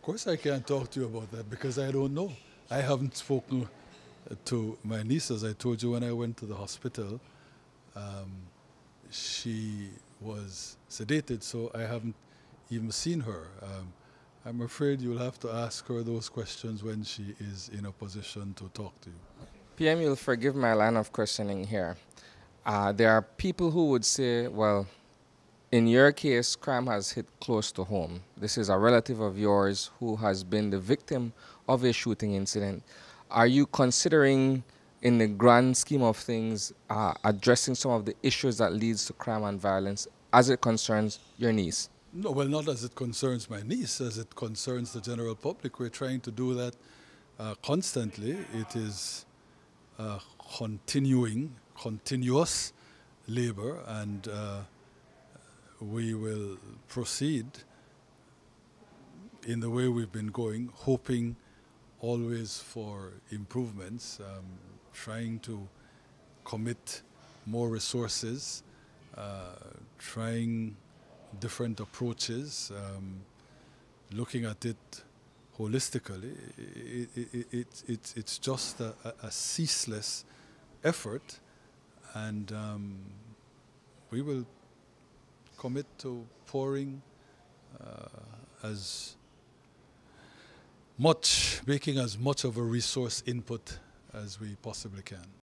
Of course, I can't talk to you about that because I don't know. I haven't spoken to my niece, as I told you when I went to the hospital. Um, she was sedated, so I haven't even seen her. Um, I'm afraid you'll have to ask her those questions when she is in a position to talk to you. PM, you'll forgive my line of questioning here. Uh, there are people who would say, well, in your case, crime has hit close to home. This is a relative of yours who has been the victim of a shooting incident. Are you considering, in the grand scheme of things, uh, addressing some of the issues that leads to crime and violence as it concerns your niece? No, well, not as it concerns my niece, as it concerns the general public. We're trying to do that uh, constantly. It is uh, continuing, continuous labor, and uh, we will proceed in the way we've been going, hoping always for improvements, um, trying to commit more resources, uh, trying different approaches, um, looking at it holistically. It, it, it, it it's just a, a, ceaseless effort, and um, we will commit to pouring uh, as much, making as much of a resource input as we possibly can.